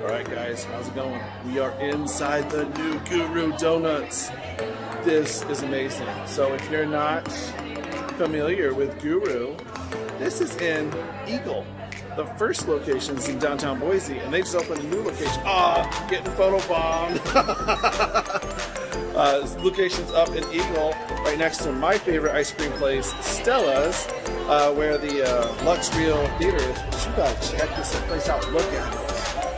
All right, guys? How's it going? We are inside the new Guru Donuts. This is amazing. So if you're not familiar with Guru, this is in Eagle. The first location is in downtown Boise, and they just opened a new location. Ah, oh, getting photobombed. uh, location's up in Eagle, right next to my favorite ice cream place, Stella's, uh, where the uh, Lux Real Theater is. But you gotta check this place out. Look at it.